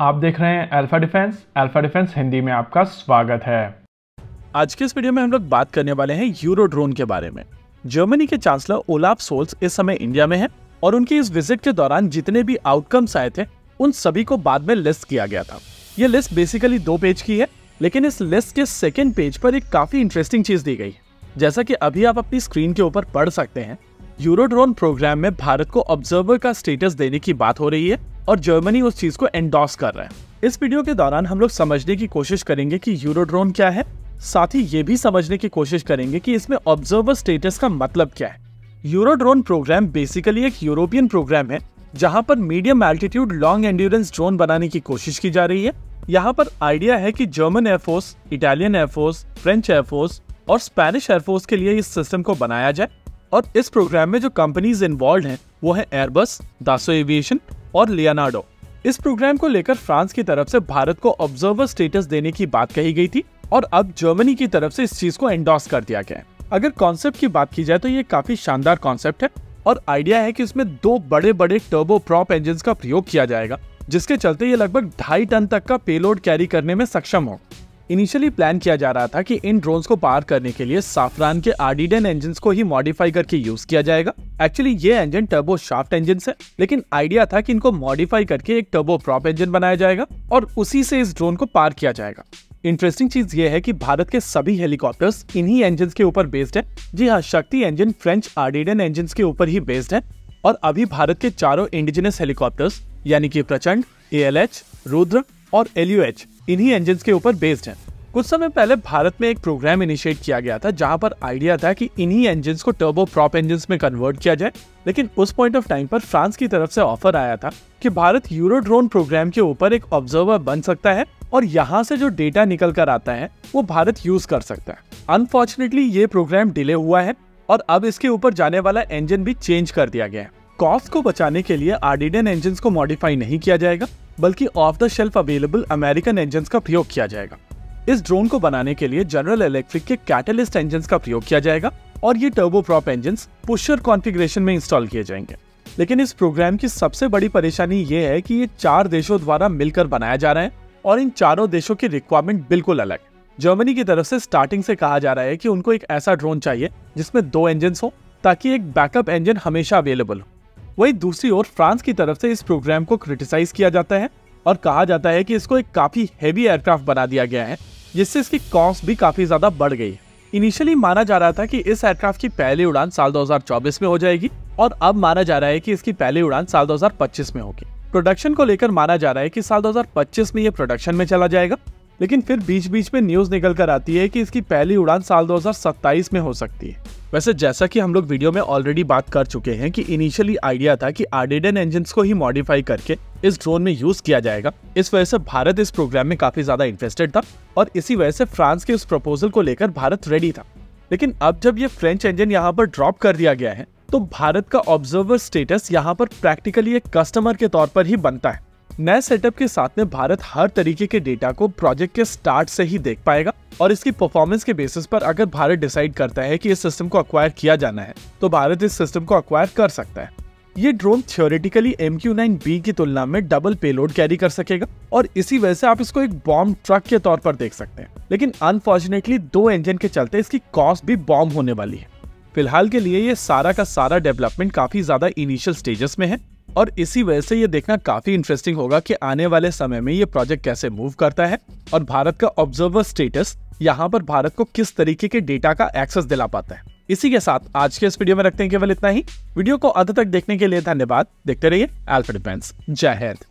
आप देख रहे हैं Alpha Defence Alpha Defence Hindi में आपका स्वागत है। आज के इस वीडियो में हम लोग बात करने वाले हैं यूरो ड्रोन के बारे में। जर्मनी के चांसलर ओलाफ सोल्स इस समय इंडिया में है और उनकी इस विज़िट के दौरान जितने भी आउटकम्स आए थे, उन सभी को बाद में लिस्ट किया गया था। ये लिस्ट बेसिकली दो पेज की है, लेकिन इस लिस्ट के सेकेंड पेज पर एक काफ़ी इंटरेस्टिंग चीज़ दी गई। जैसा कि अभी आप अपनी स्क्रीन के ऊपर पढ़ सकते हैं यूरोड्रोन प्रोग्राम में भारत को ऑब्जर्वर का स्टेटस देने की बात हो रही है। और जर्मनी उस चीज़ को एंडोर्स कर रहा है। इस वीडियो के दौरान हम लोग समझने की कोशिश करेंगे कि यूरोड्रोन क्या है, साथ ही ये भी समझने की कोशिश करेंगे कि इसमें ऑब्जर्वर स्टेटस का मतलब क्या है। यूरोड्रोन प्रोग्राम बेसिकली एक यूरोपियन प्रोग्राम है, जहाँ पर medium altitude long endurance drone बनाने की कोशिश की जा रही है। यहाँ पर आइडिया है कि German air force Italian air force French air force और स्पेनिश एयरफोर्स के लिए इस सिस्टम को बनाया जाए। और इस प्रोग्राम में जो कंपनीज़ इन्वॉल्व हैं, वो है एयरबस दासो एविएशन और लियानार्डो। इस प्रोग्राम को लेकर फ्रांस की तरफ़ से भारत को ऑब्जर्वर स्टेटस देने की बात कही गई थी और अब जर्मनी की तरफ़ से इस चीज़ को एंडोर्स कर दिया गया है। अगर कॉन्सेप्ट की बात की जाए तो ये काफ़ी शानदार कॉन्सेप्ट है और आइडिया है कि इसमें दो बड़े बड़े टर्बो प्रॉप इंजन का प्रयोग किया जाएगा, जिसके चलते ये लगभग ढाई टन तक का पेलोड कैरी करने में सक्षम हो। इनिशियली प्लान किया जा रहा था कि इन ड्रोन्स को पार करने के लिए साफरान के आर्डिडेन इंजन को ही मॉडिफाई करके यूज़ किया जाएगा। एक्चुअली ये इंजन टर्बो शाफ्ट इंजन है, लेकिन आइडिया था कि इनको मॉडिफाई करके एक टर्बो प्रॉप इंजन बनाया जाएगा और उसी से इस ड्रोन को पार किया जाएगा। इंटरेस्टिंग चीज़ ये है कि भारत के सभी हेलीकॉप्टर्स इन्हीं इंजन के ऊपर बेस्ड है। जी हाँ शक्ति इंजन फ्रेंच आर्डिडेन इंजन के ऊपर ही बेस्ड है और अभी भारत के चारों इंडिजिनस हेलीकॉप्टर्स यानी कि प्रचंड एएलएच रुद्र और एलयूएच इन्हीं इंजन के ऊपर बेस्ड है। कुछ समय पहले भारत में एक प्रोग्राम इनिशिएट किया गया था, जहाँ पर आइडिया था कि इन्हीं इंजन को टर्बो प्रॉप इंजन में कन्वर्ट किया जाए, लेकिन उस पॉइंट ऑफ़ टाइम पर फ्रांस की तरफ़ से ऑफ़र आया था कि भारत यूरो ड्रोन प्रोग्राम के ऊपर एक ऑब्जर्वर बन सकता है और यहाँ से जो डेटा निकल कर आता है, वो भारत यूज़ कर सकता है। अनफॉर्चुनेटली ये प्रोग्राम डिले हुआ है और अब इसके ऊपर जाने वाला इंजन भी चेंज कर दिया गया है। कॉस्ट को बचाने के लिए आर्डिडेन इंजन को मॉडिफाई नहीं किया जाएगा। बल्कि off the shelf available American engine का प्रयोग किया जाएगा। इस ड्रोन को बनाने के लिए जनरल इलेक्ट्रिक के कैटलिस्ट इंजन का प्रयोग किया जाएगा और ये turbo prop engine pusher configuration में इंस्टॉल किए जाएँगे। लेकिन इस प्रोग्राम की सबसे बड़ी परेशानी ये है कि ये चार देशों द्वारा मिलकर बनाया जा रहा है और इन चारों देशों की रिक्वायरमेंट बिल्कुल अलग। जर्मनी की तरफ़ से स्टार्टिंग से कहा जा रहा है कि उनको एक ऐसा ड्रोन चाहिए जिसमें दो इंजन हो ताकि एक बैकअप इंजन हमेशा अवेलेबल हो। वही दूसरी ओर फ्रांस की तरफ़ से इस प्रोग्राम को क्रिटिसाइज किया जाता है और कहा जाता है कि इसको एक काफ़ी हेवी एयरक्राफ्ट बना दिया गया है, जिससे इसकी कॉस्ट भी काफ़ी ज़्यादा बढ़ गई है। इनिशियली माना जा रहा था कि इस एयरक्राफ्ट की पहली उड़ान साल 2024 में हो जाएगी और अब माना जा रहा है कि इसकी पहली उड़ान साल 2025 में होगी। प्रोडक्शन को लेकर माना जा रहा है कि साल 2025 में ये प्रोडक्शन में चला जाएगा। लेकिन फिर बीच बीच में न्यूज़ निकल कर आती है कि इसकी पहली उड़ान साल 2027 में हो सकती है। वैसे जैसा कि हम लोग वीडियो में ऑलरेडी बात कर चुके हैं कि इनिशियली आइडिया था कि आर्डिडन इंजन को ही मॉडिफाई करके इस ड्रोन में यूज़ किया जाएगा। इस वजह से भारत इस प्रोग्राम में काफ़ी ज़्यादा इंटरेस्टेड था और इसी वजह से फ्रांस के उस प्रपोजल को लेकर भारत रेडी था। लेकिन अब जब ये फ्रेंच इंजन यहाँ पर ड्रॉप कर दिया गया है तो भारत का ऑब्जर्वर स्टेटस यहाँ पर प्रैक्टिकली एक कस्टमर के तौर पर ही बनता है। नए सेटअप के साथ में भारत हर तरीके के डेटा को प्रोजेक्ट के स्टार्ट से ही देख पाएगा और इसकी परफॉर्मेंस के बेसिस पर अगर भारत डिसाइड करता है कि इस सिस्टम को अक्वायर किया जाना है तो भारत इस सिस्टम को अक्वायर कर सकता है। ये ड्रोन थियोरेटिकली MQ-9B की तुलना में डबल पेलोड कैरी कर सकेगा और इसी वजह से आप इसको एक बॉम्ब ट्रक के तौर पर देख सकते हैं। लेकिन अनफॉर्चुनेटली दो इंजन के चलते इसकी कॉस्ट भी बॉम्ब होने वाली है। फ़िलहाल के लिए ये सारा का सारा डेवलपमेंट काफ़ी ज़्यादा इनिशियल स्टेजेस में है। और इसी वजह से ये देखना काफ़ी इंटरेस्टिंग होगा कि आने वाले समय में ये प्रोजेक्ट कैसे मूव करता है और भारत का ऑब्जर्वर स्टेटस यहाँ पर भारत को किस तरीके के डेटा का एक्सेस दिला पाता है। इसी के साथ आज के इस वीडियो में रखते हैं केवल इतना ही। वीडियो को अंत तक देखने के लिए धन्यवाद। देखते रहिए एल्फेड जय हिंद।